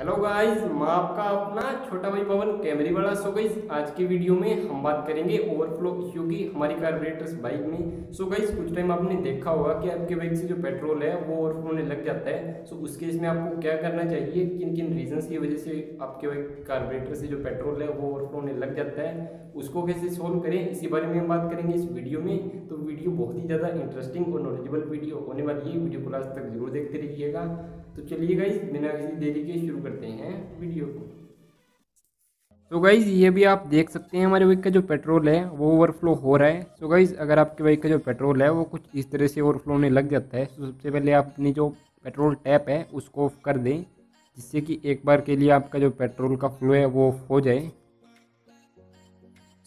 Hello guys मैं आपका अपना छोटा भाई पवन, कैमरी वाला। सो गाइस आज की वीडियो में हम बात करेंगे ओवरफ्लो इश्यू की हमारी कार्बोरेटर्स बाइक में। सो गाइस कुछ टाइम आपने देखा होगा कि आपके बाइक से जो पेट्रोल है, वो ओवरफ्लो होने लग जाता है। सो उस केस में आपको क्या करना चाहिए? किन किन रीजंस की वजह से आपके बाइक कार्बोरेटर से जो पेट्रोल है, वो ओवरफ्लो होने लग जाता है? उसको कैसे सोल्व करें? इसी बारे में हम बात करेंगे इस वीडियो में। तो वीडियो बहुत ही ज़्यादा इंटरेस्टिंग और नॉलेजेबल वीडियो होने वाली है। वीडियो को लास्ट तक ज़रूर देखते रहिएगा। तो चलिए गाइज़ बिना किसी देरी के शुरू करते हैं वीडियो को। तो गाइज़ ये भी आप देख सकते हैं हमारे बाइक का जो पेट्रोल है, वो ओवरफ्लो हो रहा है। तो गाइज़ अगर आपके बाइक का जो पेट्रोल है, वो कुछ इस तरह से ओवरफ्लो होने लग जाता है। तो सबसे पहले आप अपनी जो पेट्रोल टैप है, उसको ऑफ़ कर दें, जिससे कि एक बार के लिए आपका जो पेट्रोल का फ्लो है, वो ऑफ़ हो जाए।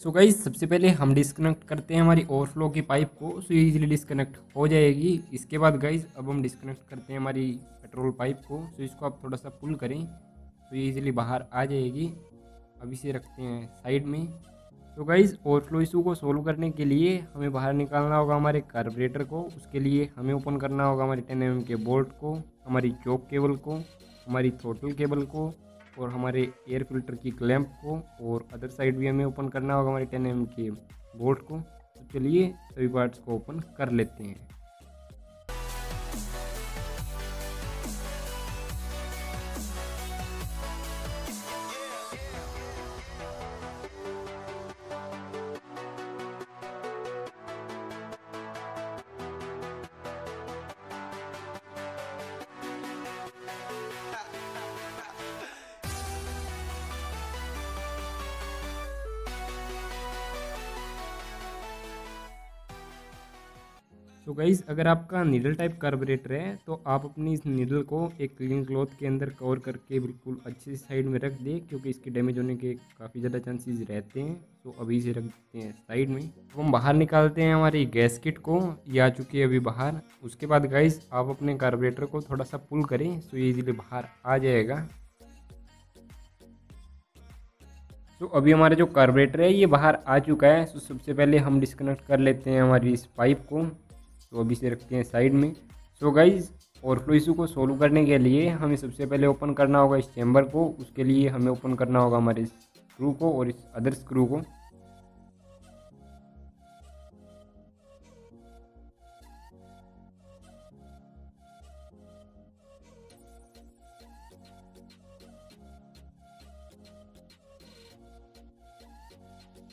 सो so गाइज़ सबसे पहले हम डिस्कनेक्ट करते हैं हमारी ओवरफ्लो की पाइप को सो इजीली डिस्कनेक्ट हो जाएगी। इसके बाद गाइज़ अब हम डिस्कनेक्ट करते हैं हमारी पेट्रोल पाइप को सो इसको आप थोड़ा सा पुल करें तो ये इजीली बाहर आ जाएगी। अब इसे रखते हैं साइड में। तो गाइज़ ओवरफ्लो इशू को सोल्व करने के लिए हमें बाहर निकालना होगा हमारे कार्बोरेटर को। उसके लिए हमें ओपन करना होगा हमारे टेन एम के बोल्ट को, हमारी चौक केबल को, हमारी थ्रोटल केबल को। और हमारे एयर फ़िल्टर की क्लैंप को और अदर साइड भी हमें ओपन करना होगा हमारे टेन एम के बोल्ट को। तो चलिए सभी पार्ट्स को ओपन कर लेते हैं। तो गाइज़ अगर आपका नीडल टाइप कार्बोरेटर है तो आप अपनी इस नीडल को एक क्लीन क्लॉथ के अंदर कवर करके बिल्कुल अच्छी साइड में रख दें, क्योंकि इसके डैमेज होने के काफ़ी ज़्यादा चांसेस रहते हैं। तो अभी से रख देते हैं साइड में। तो हम बाहर निकालते हैं हमारी गैस किट को। ये आ चुकी है अभी बाहर। उसके बाद गाइज़ आप अपने कार्बोरेटर को थोड़ा सा पुल करें तो ये इजीली बाहर आ जाएगा। तो अभी हमारा जो कार्बोरेटर है, ये बाहर आ चुका है। तो सबसे पहले हम डिस्कनेक्ट कर लेते हैं हमारी इस पाइप को। तो अभी से रखते हैं साइड में। सो गाइज़ ओवरफ्लो इशू को सोल्व करने के लिए हमें सबसे पहले ओपन करना होगा इस चैम्बर को। उसके लिए हमें ओपन करना होगा हमारे स्क्रू को और इस अदर स्क्रू को।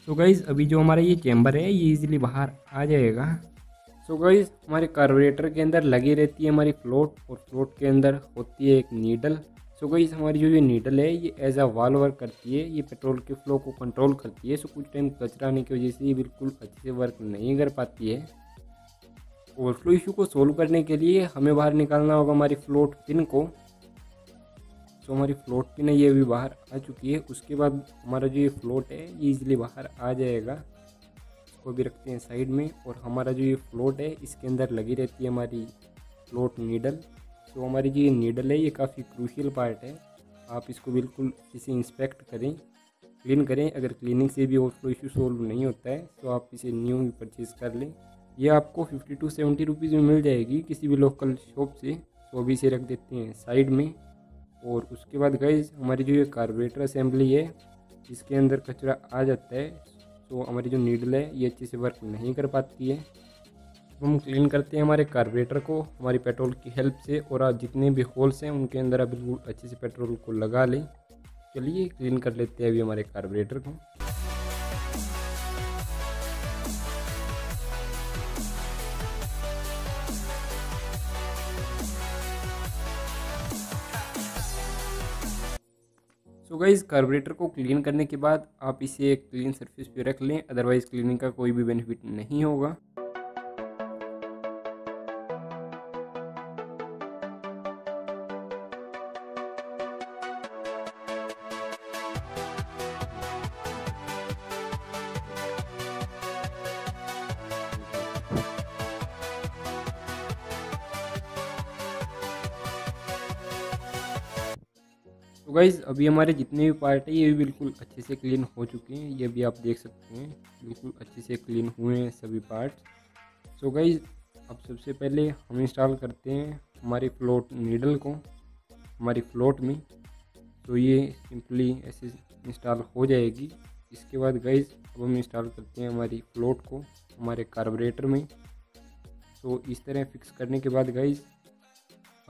तो गाइज़ अभी जो हमारा ये चैम्बर है, ये इजीली बाहर आ जाएगा। सो गाइज़ हमारे कार्बोरेटर के अंदर लगी रहती है हमारी फ्लोट और फ्लोट के अंदर होती है एक नीडल सो so गाइज़ हमारी जो ये नीडल है, ये एज अ वाल वर्क करती है. ये पेट्रोल के फ्लो को कंट्रोल करती है. सो so कुछ टाइम कचरा आने की वजह से ये बिल्कुल अच्छे से वर्क नहीं कर पाती है. ओवरफ्लो इशू को सोल्व करने के लिए हमें बाहर निकालना होगा हमारी फ्लोट पिन को. सो so हमारी फ्लोट पिन है, ये अभी बाहर आ चुकी है. उसके बाद हमारा जो ये फ्लोट है, ये इजिली बाहर आ जाएगा. इसको भी रखते हैं साइड में और हमारा जो ये फ्लोट है, इसके अंदर लगी रहती है हमारी फ्लोट नीडल। तो हमारी जो ये नीडल है, ये काफ़ी क्रूशियल पार्ट है। आप इसको बिल्कुल इसे इंस्पेक्ट करें। क्लीन करें। अगर क्लीनिंग से भी ओवरफ्लो इशू सोल्व नहीं होता है तो आप इसे न्यू भी परचेज़ कर लें। ये आपको फिफ्टी टू सेवेंटी रुपीज़ में मिल जाएगी किसी भी लोकल शॉप से। तो अभी इसे रख देते हैं साइड में। और उसके बाद गाइज़ हमारी जो ये कार्बोरेटर असेंबली है, इसके अंदर कचरा आ जाता है। तो हमारी जो नीडल है, ये अच्छे से वर्क नहीं कर पाती है। हम क्लीन करते हैं हमारे कार्बोरेटर को, हमारी पेट्रोल की हेल्प से और जितने भी होल्स हैं, उनके अंदर आप बिल्कुल अच्छे से पेट्रोल को लगा लें। चलिए क्लीन कर लेते हैं अभी हमारे कार्बोरेटर को। सो गाइज़ कार्बोरेटर को क्लीन करने के बाद आप इसे एक क्लीन सरफेस पे रख लें अदरवाइज़ क्लीनिंग का कोई भी बेनिफिट नहीं होगा। तो गाइज़ अभी हमारे जितने भी पार्ट है, ये भी बिल्कुल अच्छे से क्लीन हो चुके हैं। ये भी आप देख सकते हैं, बिल्कुल अच्छे से क्लीन हुए हैं सभी पार्ट्स सो गाइज़ अब सबसे पहले हम इंस्टॉल करते हैं हमारी फ्लोट नीडल को, हमारी फ्लोट में। तो ये सिंपली ऐसे इंस्टॉल हो जाएगी। इसके बाद गाइज़ अब हम इंस्टॉल करते हैं हमारी फ्लोट को, हमारे कार्बोरेटर में। तो इस तरह फिक्स करने के बाद गाइज़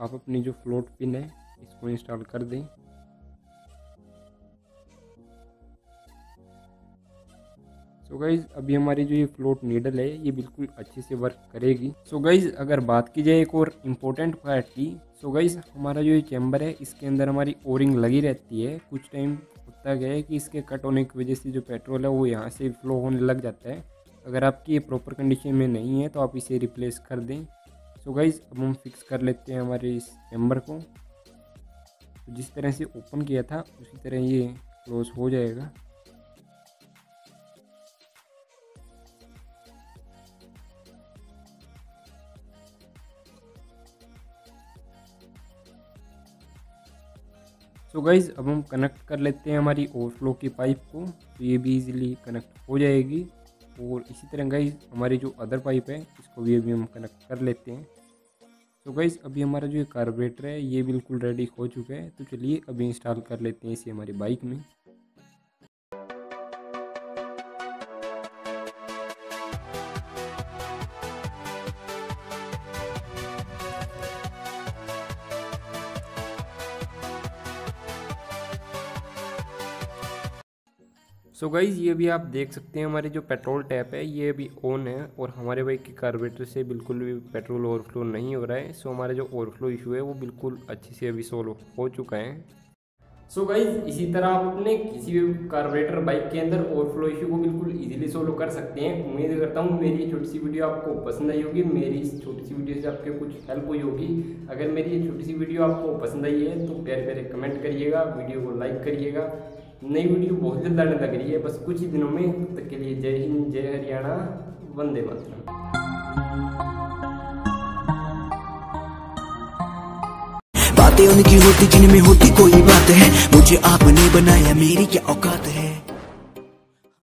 आप अपनी जो फ्लोट पिन है, इसको इंस्टॉल कर दें। सो गाइज़ अभी हमारी जो ये फ्लोट नीडल है, ये बिल्कुल अच्छे से वर्क करेगी। सो so गाइज़ अगर बात की जाए एक और इम्पोर्टेंट पार्ट की सो so गाइज़ हमारा जो ये चैम्बर है, इसके अंदर हमारी ओरिंग लगी रहती है। कुछ टाइम होता गया है कि इसके कट होने की वजह से जो पेट्रोल है, वो यहाँ से फ्लो होने लग जाता है। अगर आपकी ये प्रॉपर कंडीशन में नहीं है तो आप इसे रिप्लेस कर दें। सो so गाइज़ अब हम फिक्स कर लेते हैं हमारे इस चैम्बर को। तो जिस तरह से ओपन किया था, उसी तरह ये क्लोज हो जाएगा। सो so गाइज़ अब हम कनेक्ट कर लेते हैं हमारी ओवरफ्लो की पाइप को तो ये भी इजीली कनेक्ट हो जाएगी। और इसी तरह गाइज़ हमारी जो अदर पाइप है, इसको भी अभी हम कनेक्ट कर लेते हैं। तो so गाइज़ अभी हमारा जो ये कार्बोरेटर है, ये बिल्कुल रेडी हो चुका है। तो चलिए अभी इंस्टॉल कर लेते हैं इसे हमारी बाइक में। सो so गाइज़ ये भी आप देख सकते हैं हमारे जो पेट्रोल टैप है, ये अभी ऑन है और हमारे बाइक के कार्बोरेटर से बिल्कुल भी पेट्रोल ओवरफ्लो नहीं हो रहा है। सो so हमारा जो ओवरफ्लो इशू है, वो बिल्कुल अच्छे से अभी सोल्व हो चुका है। सो so गाइज़ इसी तरह आप अपने किसी भी कार्बोरेटर बाइक के अंदर ओवरफ्लो इशू को बिल्कुल इजीली सोल्व कर सकते हैं। उम्मीद करता हूँ मेरी छोटी सी वीडियो आपको पसंद आई होगी। मेरी इस छोटी सी वीडियो से आपके कुछ हेल्प हुई होगी। अगर मेरी ये छोटी सी वीडियो आपको पसंद आई है तो प्यारे प्यारे कमेंट करिएगा वीडियो को लाइक करिएगा। नई वीडियो बहुत जल्द आने लग रही है, बस कुछ ही दिनों में तब तक के लिए जय हिंद, जय हरियाणा, वंदे मातरम। बातें उनकी होती, जिनमें होती कोई बात है। मुझे आपने बनाया मेरी क्या औकात है?